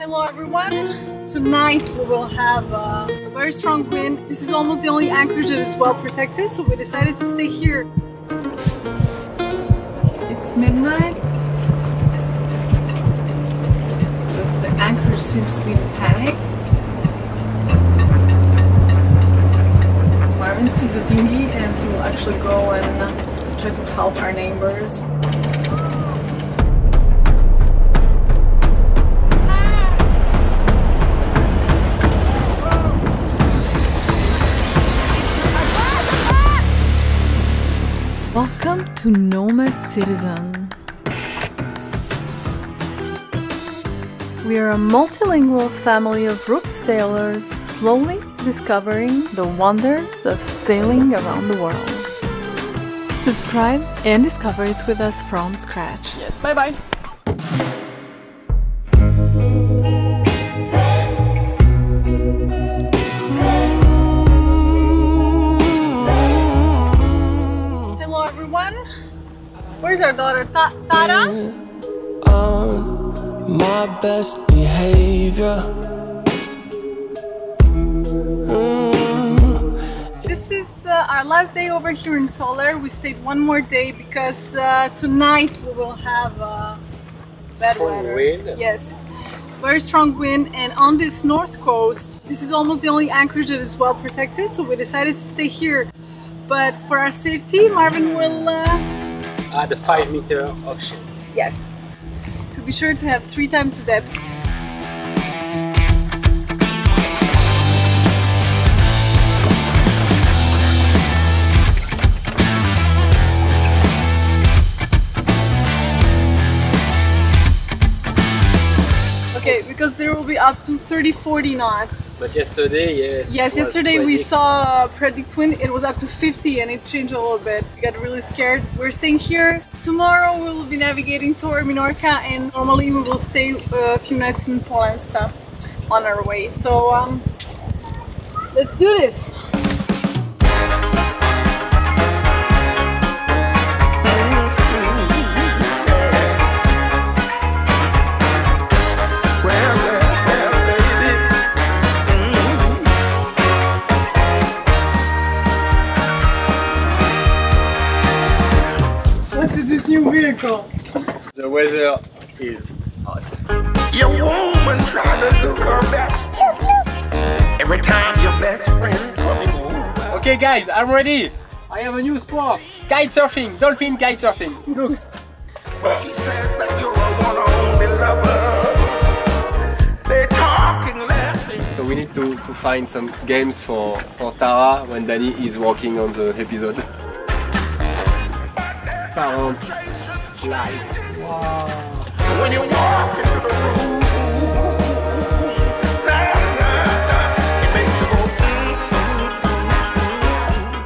Hello everyone! Tonight we will have uh, a very strong wind. This is almost the only anchorage that is well protected, so we decided to stay here. It's midnight. The, the anchorage seems to be in panic. We're into the dinghy and we'll actually go and try to help our neighbors. Welcome to Nomad Citizen. We are a multilingual family of rookie sailors slowly discovering the wonders of sailing around the world. Subscribe and discover it with us from scratch. Yes, bye bye. Everyone. Where's our daughter Ta- Tara? on my best behavior. This is uh, our last day over here in Soller. We stayed one more day because uh, tonight we will have uh, bad Strong weather. wind. Yes, very strong wind. And on this north coast, this is almost the only anchorage that is well protected. So we decided to stay here. But for our safety, Marvin will, uh, Add a 5 meter option. yes, to be sure to have three times the depth. Because there will be up to 30 40 knots. But yesterday, yes. Yes, yesterday we predict- saw PredictWind, it was up to 50 and it changed a little bit. We got really scared. We're staying here. Tomorrow we will be navigating toward Minorca and normally we will stay a few nights in Pollensa on our way. So um, let's do this. This new? The weather is hot. Your woman try to look her best. Every time your best friend coming over. Okay, guys, I'm ready. I have a new sport. Kite surfing, dolphin kite surfing. Look. She says that you're a one only lover. They're talking, laughing. So we need to, to find some games for, for Tara when Danny is working on the episode. Parent life. When you walk into the room,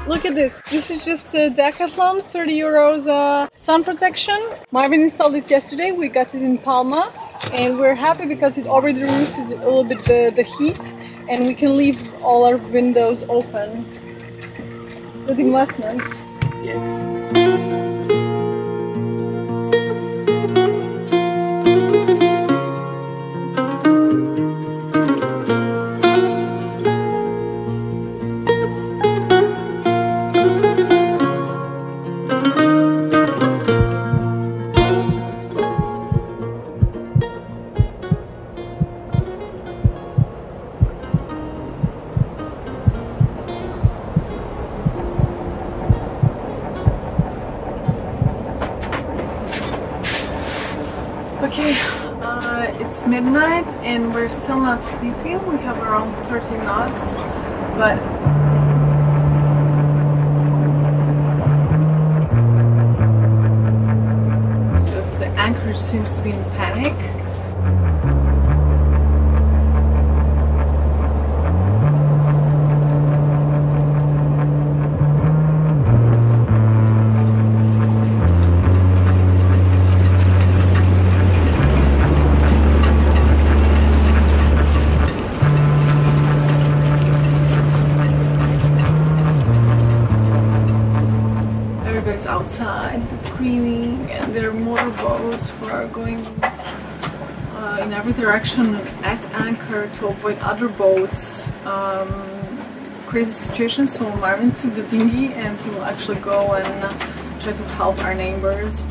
Look at this. This is just a Decathlon, 30 euros uh, sun protection. Marvin installed it yesterday. We got it in Palma and we're happy because it already reduces a little bit the, the heat and we can leave all our windows open. Good investment. Yes. Midnight and we're still not sleeping. We have around 30 knots, but the, anchorage seems to be in panic. Avoid other boats. Um, crazy situation. So Marvin took the dinghy and he will actually go and try to help our neighbors.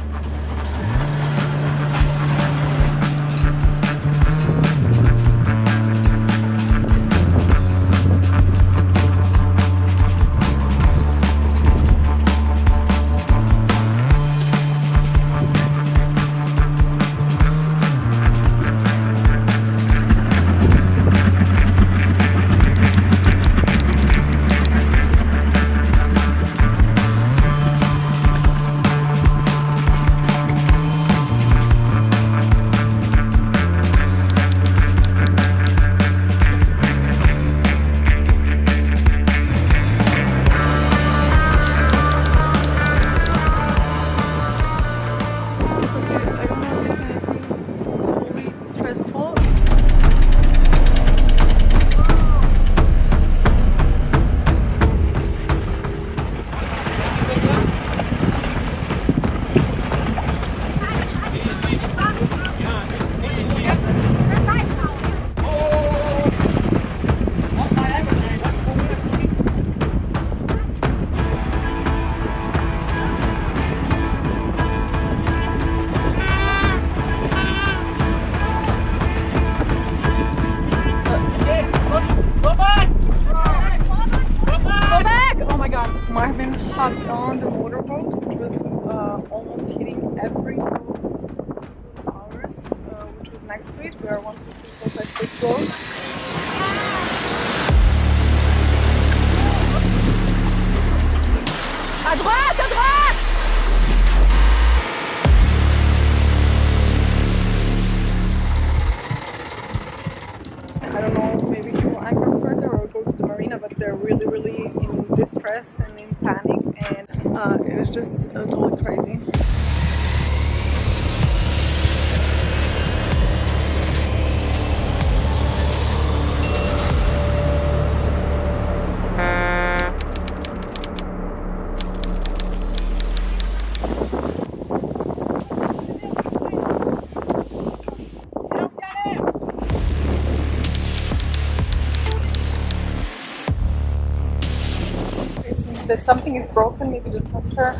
Something is broken, maybe the tester.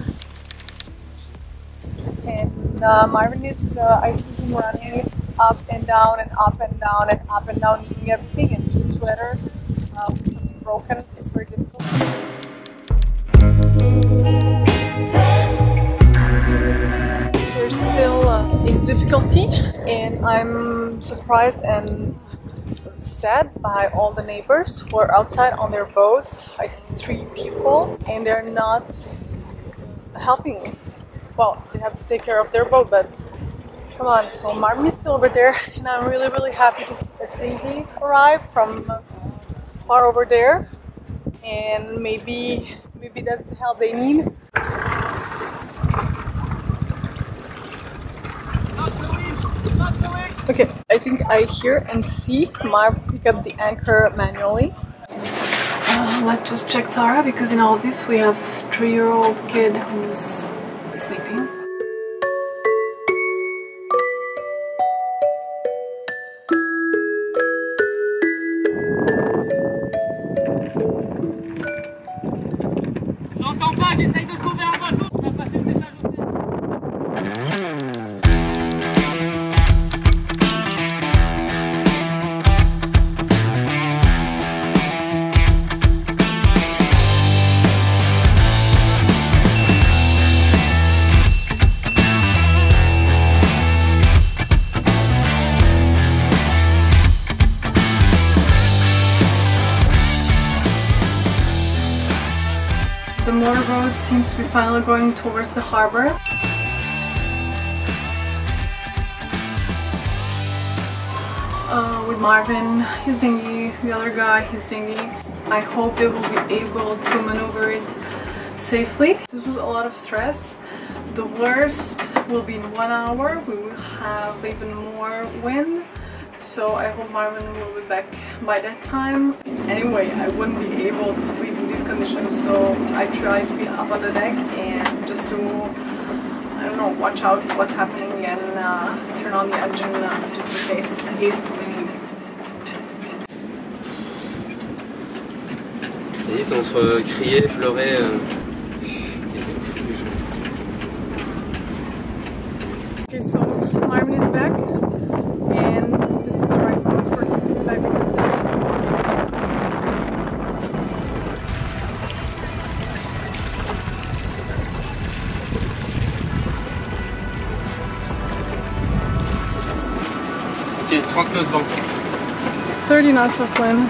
And uh, Marvin is, uh, I see him running up and down and up and down and up and down, doing everything in his sweater uh, something broken. It's very difficult. We're still uh, in difficulty, and I'm surprised and sad by all the neighbors who are outside on their boats. I see three people, and they're not helping. Well, they have to take care of their boat, but come on. So Marvin is still over there, and I'm really, really happy to see that dinghy arrive from far over there, and maybe, maybe that's the help they need. Okay, I think I hear and see Marv pick up the anchor manually. Uh, let's just check Tara because in all this we have three-year-old kid who's sleeping. Motorboat seems to be finally going towards the harbor. Uh, with Marvin, his dinghy, the other guy, his dinghy. I hope they will be able to maneuver it safely. This was a lot of stress. The worst will be in one hour. We will have even more wind. So I hope Marvin will be back by that time. Anyway, I wouldn't be able to sleep conditions, so I try to be up on the deck and just to, I don't know, watch out what's happening and uh, turn on the engine uh, just in case if we need. J'hésite entre crier, pleurer. euh, 30 knots vent. 30 knots of wind.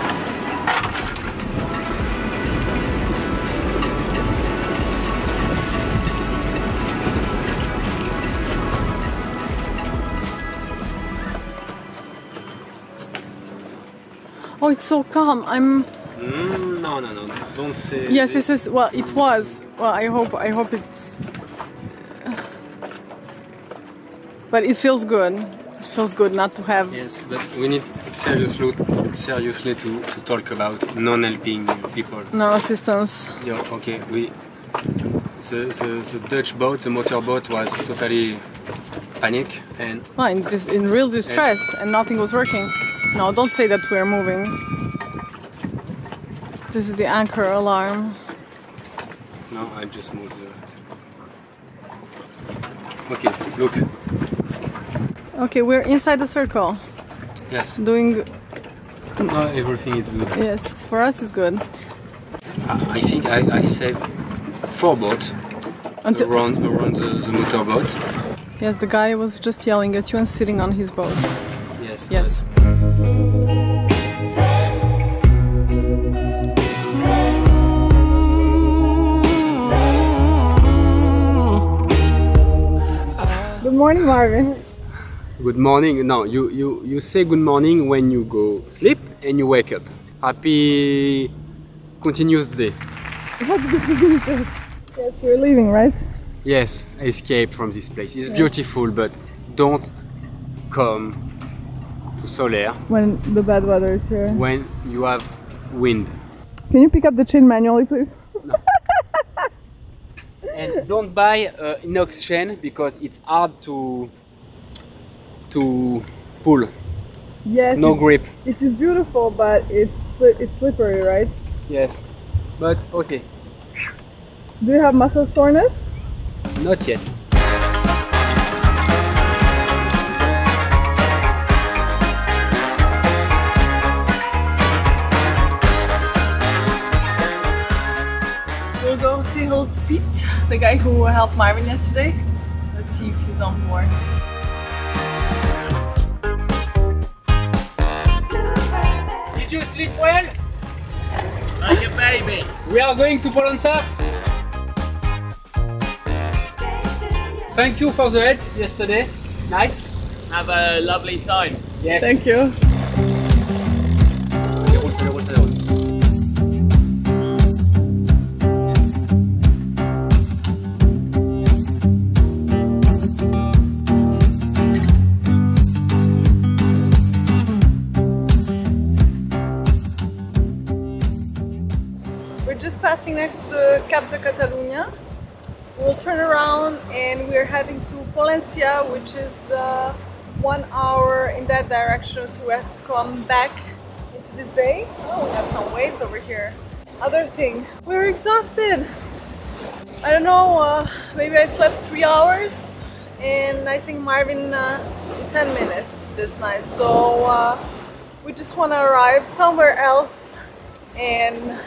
Oh, it's so calm. I'm. Mm, no, no, non. Don't say. Yes, yes, yes. Well, it was. Well, I hope. I hope it's. But it feels good. It feels good not to have. Yes, but we need seriously, seriously to, to talk about non-helping people. No assistance. Yo, okay, we. The, the, the Dutch boat, the motor boat, was totally panic and No, in, dis- in real distress, and nothing was working. No, don't say that we're moving. This is the anchor alarm. no, I just moved. The... Okay, look. Okay, we're inside the circle. Yes, Doing no, everything is good. yes, for us it's good. I, I think I, I saved four boats Until around around the, the motorboat. yes, the guy was just yelling at you and sitting on his boat. Yes. Yes. Good morning, Marvin. Good morning. No, you, you, you say good morning when you go sleep and you wake up. Happy continuous day. Yes, we're leaving, right? Yes, escape from this place. It's beautiful, but don't come to Soller When the bad weather is here. when you have wind. Can you pick up the chain manually, please? And don't buy uh, inox chain because it's hard to to pull. Yes. No grip. It is beautiful, but it's it's slippery, right? Yes, but okay, Do you have muscle soreness? not yet. We'll go say hello to Pete, the guy who helped Marvin yesterday. Let's see if he's on board. You sleep well? Like a baby. We are going to Pollensa. Thank you for the help yesterday night. Have a lovely time. Yes. Thank you. Passing next to the Cap de Catalunya. We'll turn around and we're heading to Pollensa, which is uh, one hour in that direction, so we have to come back into this bay. Oh, we have some waves over here. Other thing, we're exhausted. I don't know, uh, maybe I slept three hours and I think Marvin uh, 10 minutes this night. So uh, we just want to arrive somewhere else and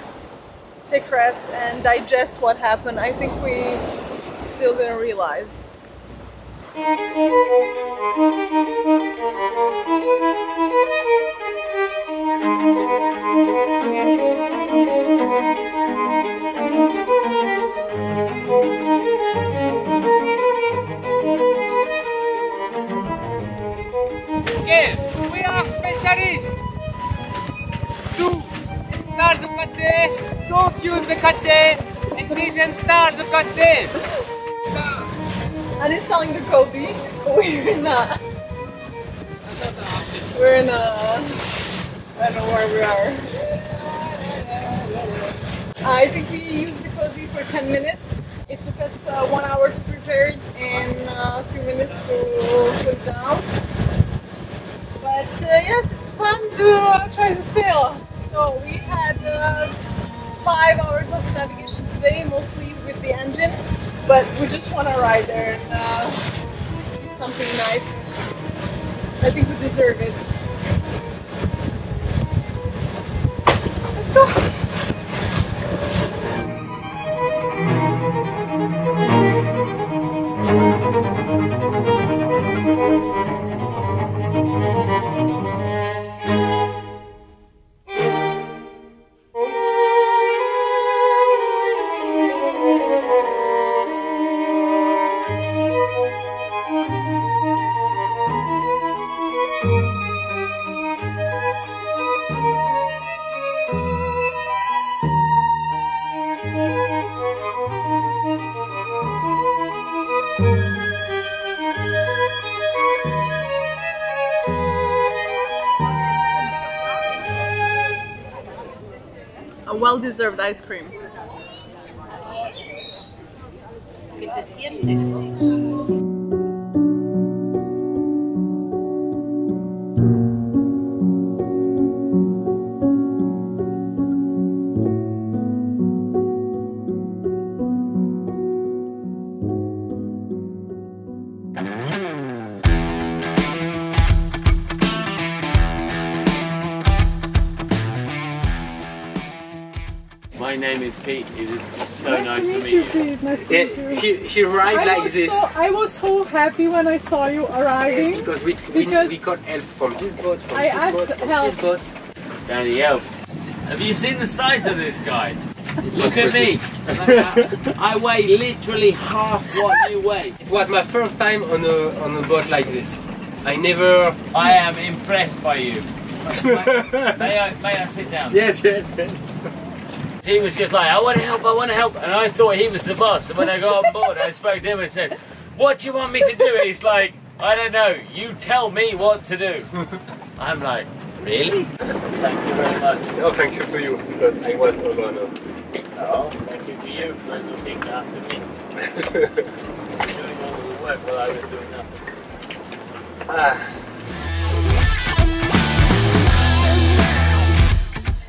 take rest and digest what happened. I think we still didn't realize. I don't know where we are. I think we used the Kobe for 10 minutes. It took us uh, one hour to prepare in uh, a few minutes to put down. But uh, yes, it's fun to uh, try to sail. So we had uh, five hours of navigation today, mostly with the engine, but we just want to ride there and uh, something nice. I think we deserve it. Let's A well-deserved ice cream. Name is Pete. It is so nice, to meet you, Pete. Nice to Yeah, meet you. he, he arrived I like this. so I was so happy when I saw you Yes, arriving. because we, we, Because- we got help from this boat, from I this asked boat, from help. this boat. Danielle. Have you seen the size of this guy? Look at me. I weigh literally half what you weigh. It was my first time on a, on a boat like this. I never... I am impressed by you. may, I, may I sit down? Yes, yes, yes. He was just like, I want to help, I want to help. And I thought he was the boss. And when I got on board, I spoke to him and said, What do you want me to do? And he's like, I don't know. You tell me what to do. I'm like, Really? Thank you very much. No, thank you to you, because I was alone. Oh, thank you to you for looking after me. doing all the work while I was doing nothing. Ah.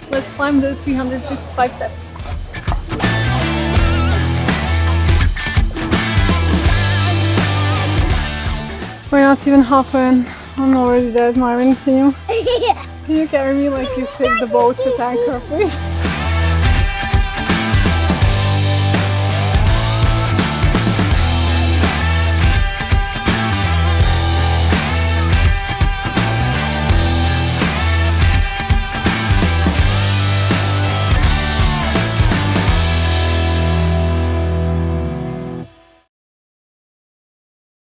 Let's climb the 365 steps. We're not even halfway. I'm already dead, Marvin. You, can you carry me like you saved the boat to anchor, please?